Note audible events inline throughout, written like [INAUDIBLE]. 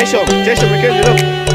Jason, Jason, we can't.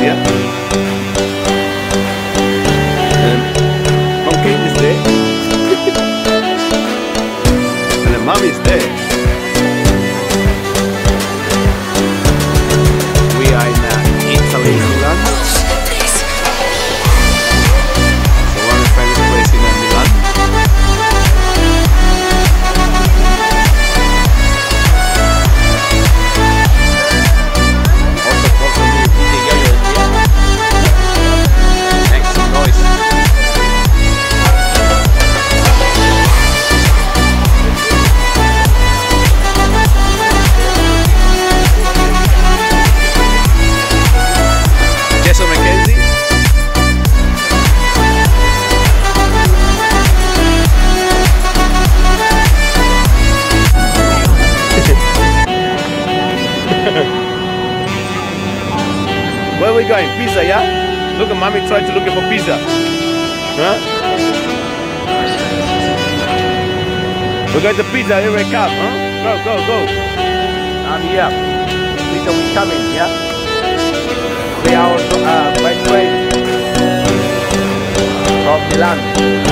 Yeah? And Mom Kate is there. [LAUGHS] and then Mommy is there. We going? Pizza, yeah? Look at mommy trying to looking for pizza. Huh? We're the pizza, here we come, huh? Go, go, go. I'm here. Pizza we coming, yeah? Three hours uh, by train from Milan.